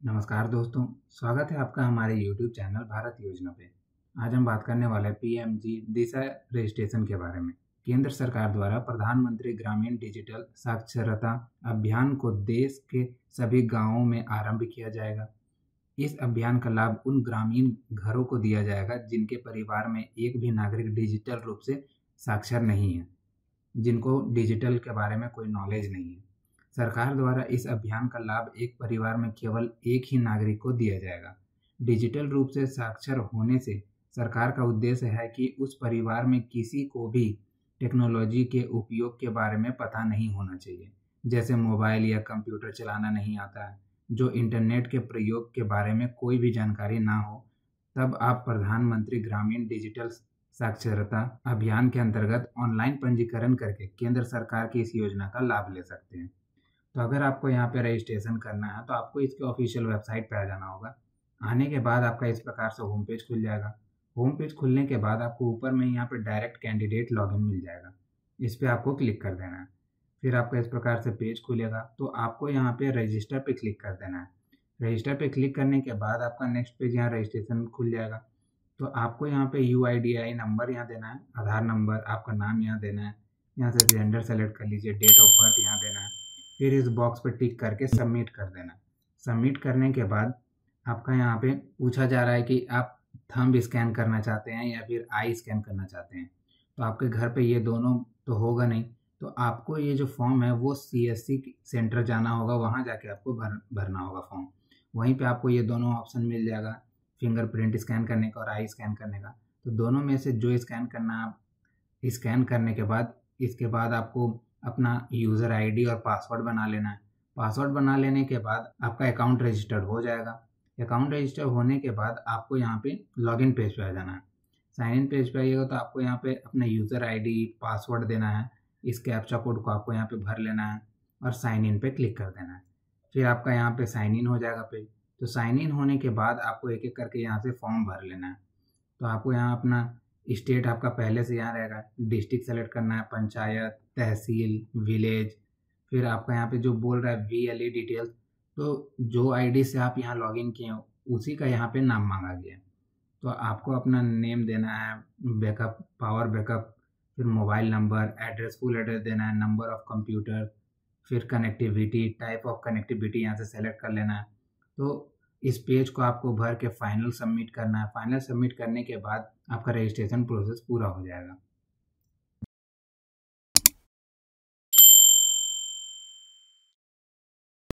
नमस्कार दोस्तों, स्वागत है आपका हमारे YouTube चैनल भारत योजना पे। आज हम बात करने वाले P M G Disha registration के बारे में। केंद्र सरकार द्वारा प्रधानमंत्री ग्रामीण डिजिटल साक्षरता अभियान को देश के सभी गाँवों में आरंभ किया जाएगा। इस अभियान का लाभ उन ग्रामीण घरों को दिया जाएगा जिनके परिवार में एक भी नागरिक डिजिटल रूप से साक्षर नहीं है, जिनको डिजिटल के बारे में कोई नॉलेज नहीं है। सरकार द्वारा इस अभियान का लाभ एक परिवार में केवल एक ही नागरिक को दिया जाएगा। डिजिटल रूप से साक्षर होने से सरकार का उद्देश्य है कि उस परिवार में किसी को भी टेक्नोलॉजी के उपयोग के बारे में पता नहीं होना चाहिए। जैसे मोबाइल या कंप्यूटर चलाना नहीं आता है जो इंटरनेट के प्रयोग के बारे में कोई भी जानकारी ना हो, तब आप प्रधानमंत्री ग्रामीण डिजिटल साक्षरता अभियान के अंतर्गत ऑनलाइन पंजीकरण करके केंद्र सरकार की इस योजना का लाभ ले सकते हैं। तो अगर आपको यहाँ पे रजिस्ट्रेशन करना है तो आपको इसके ऑफिशियल वेबसाइट पर आ जाना होगा। आने के बाद आपका इस प्रकार से होम पेज खुल जाएगा। होम पेज खुलने के बाद आपको ऊपर में यहाँ पर डायरेक्ट कैंडिडेट लॉगिन मिल जाएगा। इस पर आपको क्लिक कर देना है। फिर आपका इस प्रकार से पेज खुलेगा तो आपको यहाँ पे रजिस्टर पे क्लिक कर देना है। रजिस्टर पे क्लिक करने के बाद आपका नेक्स्ट पेज यहाँ रजिस्ट्रेशन खुल जाएगा। तो आपको यहाँ पे यू आई नंबर यहाँ देना है, आधार नंबर आपका नाम यहाँ देना है। यहाँ से जेंडर सेलेक्ट कर लीजिए डेट ऑफ़ बर्थ यहाँ देना है। फिर इस बॉक्स पर टिक करके सबमिट कर देना। सबमिट करने के बाद आपका यहाँ पे पूछा जा रहा है कि आप थंब स्कैन करना चाहते हैं या फिर आई स्कैन करना चाहते हैं। तो आपके घर पे ये दोनों तो होगा नहीं। तो आपको ये जो फॉर्म है वो सी एस सी सेंटर जाना होगा। वहाँ जाके आपको भर, भरना होगा फॉर्म वहीं पे आपको ये दोनों ऑप्शन मिल जाएगा फिंगरप्रिंट स्कैन करने का और आई स्कैन करने का। तो दोनों में से जो स्कैन करना आप स्कैन करने के बाद, इसके बाद आपको अपना यूज़र आईडी और पासवर्ड बना लेना है। पासवर्ड बना लेने के बाद आपका अकाउंट रजिस्टर्ड हो जाएगा। अकाउंट रजिस्टर होने के बाद आपको यहाँ पे लॉगिन पेज पे आ जाना है। साइन इन पेज पे आइएगा तो आपको यहाँ पे अपना यूज़र आईडी, पासवर्ड देना है। इस कैप्चा कोड को आपको यहाँ पे भर लेना है और साइन इन पे क्लिक कर देना है। फिर आपका यहाँ पे साइन इन हो जाएगा पेज तो साइन इन होने के बाद आपको एक एक करके यहाँ से फॉर्म भर लेना है। तो आपको यहाँ अपना स्टेट आपका पहले से यहाँ रहेगा। डिस्ट्रिक्ट सेलेक्ट करना है, पंचायत, तहसील, विलेज, फिर आपका यहाँ पे जो बोल रहा है वी एल ई डिटेल्स तो जो आईडी से आप यहाँ लॉगिन किए हो, उसी का यहाँ पे नाम मांगा गया है। तो आपको अपना नेम देना है बैकअप पावर बैकअप फिर mobile number address full address देना है नंबर ऑफ़ कंप्यूटर फिर कनेक्टिविटी टाइप ऑफ़ कनेक्टिविटी यहाँ से सेलेक्ट कर लेना है। तो इस पेज को आपको भर के फाइनल सबमिट करना है। फाइनल सबमिट करने के बाद आपका रजिस्ट्रेशन प्रोसेस पूरा हो जाएगा।